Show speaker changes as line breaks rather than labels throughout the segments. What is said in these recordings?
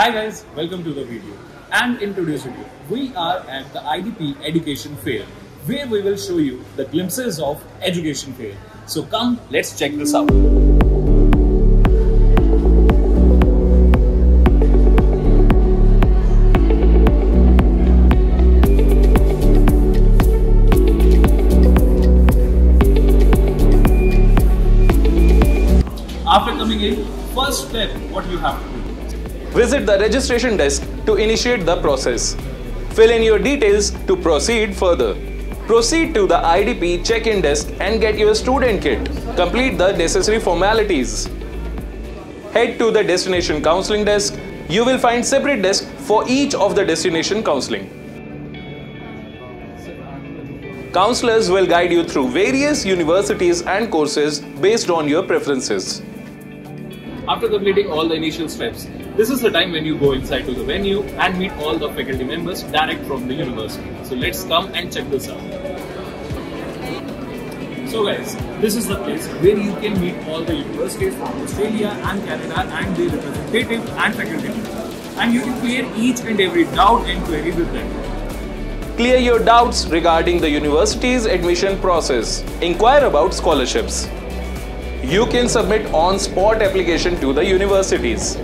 Hi guys, welcome to the video. And in today's video, we are at the IDP Education Fair where we will show you the glimpses of education fair. So come, let's check this out. After coming in, first step, what you have to do?
Visit the registration desk to initiate the process. Fill in your details to proceed further. Proceed to the IDP check-in desk and get your student kit. Complete the necessary formalities. Head to the destination counseling desk. You will find separate desk for each of the destination counseling. Counselors will guide you through various universities and courses based on your preferences.
After completing all the initial steps, this is the time when you go inside to the venue and meet all the faculty members direct from the university. So let's come and check this out. So guys, this is the place where you can meet all the universities from Australia and Canada and their representative and faculty members. And you can clear each and every doubt and query with them.
Clear your doubts regarding the university's admission process. Inquire about scholarships. You can submit on-spot application to the universities.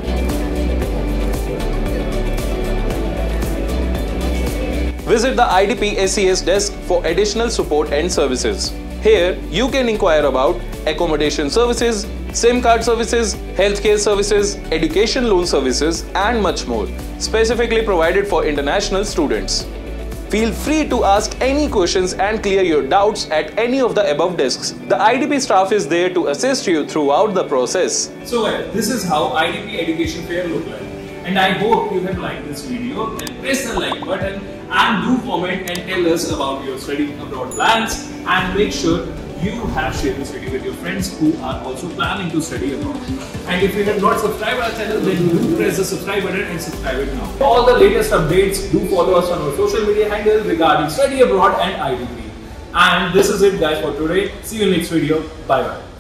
Visit the IDP SES desk for additional support and services. Here, you can inquire about accommodation services, SIM card services, healthcare services, education loan services, and much more, specifically provided for international students. Feel free to ask any questions and clear your doubts at any of the above desks. The IDP staff is there to assist you throughout the process.
So guys, this is how IDP Education Fair look like. And I hope you have liked this video and press the like button and do comment and tell us about your study abroad plans and make sure you have shared this video with your friends who are also planning to study abroad. And if you have not subscribed our channel, then do press the subscribe button and subscribe it now. For all the latest updates, do follow us on our social media handles regarding study abroad and IDP. And this is it guys for today. See you in next video. Bye bye.